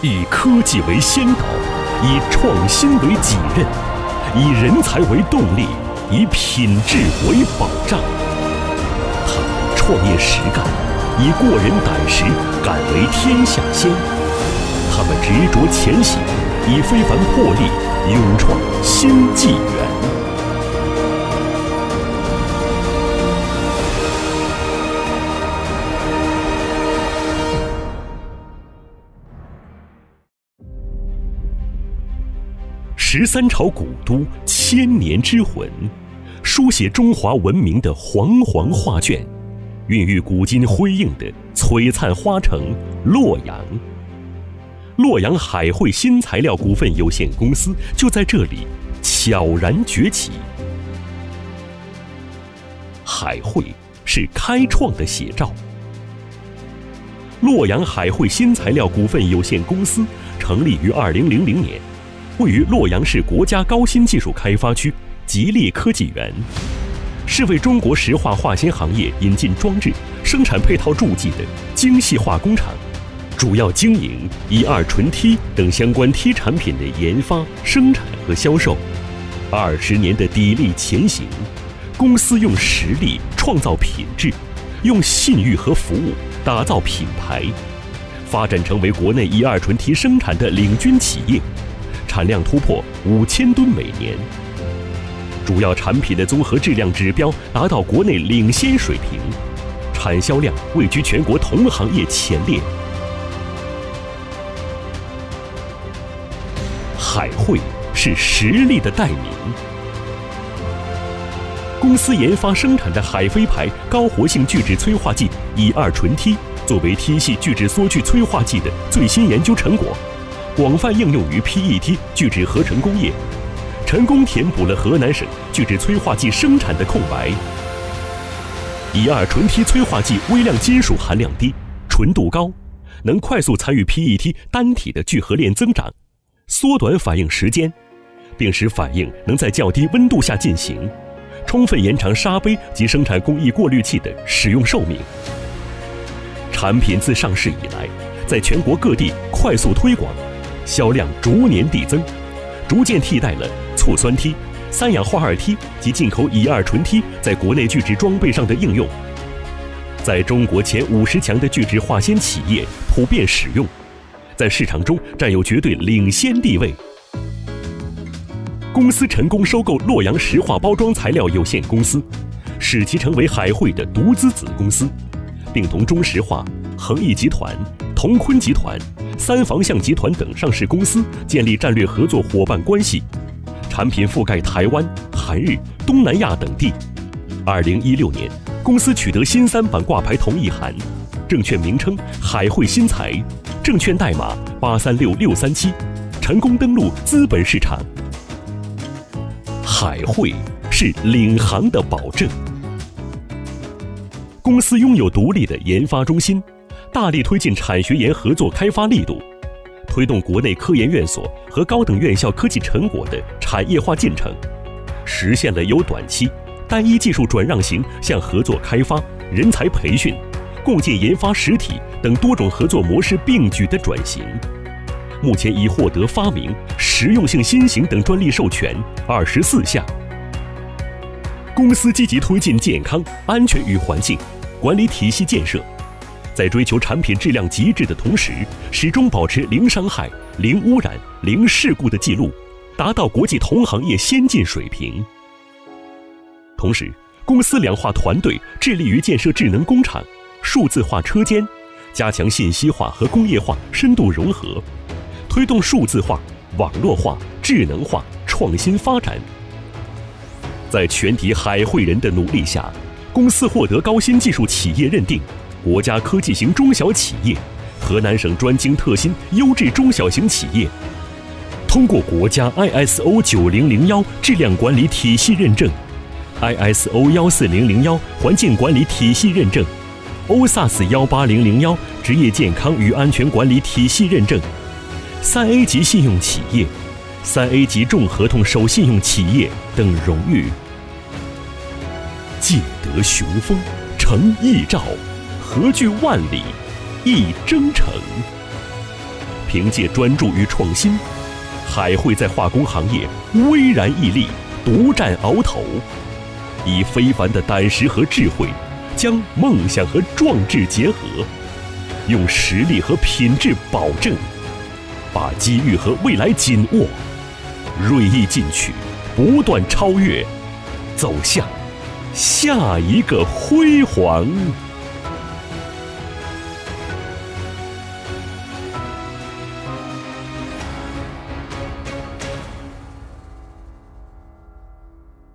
以科技为先导，以创新为己任，以人才为动力，以品质为保障。他们创业实干，以过人胆识，敢为天下先。他们执着前行，以非凡魄力，勇创新纪元。十三朝古都，千年之魂，书写中华文明的煌煌画卷，孕育古今辉映的璀璨花城——洛阳。洛阳海汇新材料股份有限公司就在这里悄然崛起。海汇是开创的写照。洛阳海汇新材料股份有限公司成立于二零零零年。位于洛阳市国家高新技术开发区吉利科技园，是为中国石化化纤行业引进装置、生产配套助剂的精细化工厂，主要经营乙二醇坯等相关坯产品的研发、生产和销售。二十年的砥砺前行，公司用实力创造品质，用信誉和服务打造品牌，发展成为国内乙二醇坯生产的领军企业。产量突破五千吨每年，主要产品的综合质量指标达到国内领先水平，产销量位居全国同行业前列。海汇是实力的代名，公司研发生产的海飞牌高活性聚酯催化剂乙二醇 T，，作为 T 系聚酯缩聚催化剂的最新研究成果。广泛应用于 PET 聚酯合成工业，成功填补了河南省聚酯催化剂生产的空白。乙二醇坯催化剂微量金属含量低，纯度高，能快速参与 PET 单体的聚合链增长，缩短反应时间，并使反应能在较低温度下进行，充分延长砂杯及生产工艺过滤器的使用寿命。产品自上市以来，在全国各地快速推广。销量逐年递增，逐渐替代了醋酸坯、三氧化二坯及进口乙二醇坯在国内聚酯装备上的应用。在中国前五十强的聚酯化纤企业普遍使用，在市场中占有绝对领先地位。公司成功收购洛阳石化包装材料有限公司，使其成为海汇的独资子公司，并同中石化、恒益集团、同坤集团。三防向集团等上市公司建立战略合作伙伴关系，产品覆盖台湾、韩日、东南亚等地。二零一六年，公司取得新三板挂牌同意函，证券名称海汇新材，证券代码八三六六三七，成功登陆资本市场。海汇是领航的保证。公司拥有独立的研发中心。大力推进产学研合作开发力度，推动国内科研院所和高等院校科技成果的产业化进程，实现了由短期、单一技术转让型向合作开发、人才培训、共建研发实体等多种合作模式并举的转型。目前已获得发明、实用性新型等专利授权二十四项。公司积极推进健康、安全与环境管理体系建设。在追求产品质量极致的同时，始终保持零伤害、零污染、零事故的记录，达到国际同行业先进水平。同时，公司两化团队致力于建设智能工厂、数字化车间，加强信息化和工业化深度融合，推动数字化、网络化、智能化创新发展。在全体海汇人的努力下，公司获得高新技术企业认定。国家科技型中小企业，河南省专精特新优质中小型企业，通过国家 ISO 九零零幺质量管理体系认证，ISO 幺四零零幺环境管理体系认证，OSAS 幺八零零幺职业健康与安全管理体系认证，三 A 级信用企业，三 A 级重合同守信用企业等荣誉，借得雄风，成毅兆。何惧万里，一征程。凭借专注与创新，海汇在化工行业巍然屹立，独占鳌头，以非凡的胆识和智慧，将梦想和壮志结合，用实力和品质保证，把机遇和未来紧握，锐意进取，不断超越，走向下一个辉煌。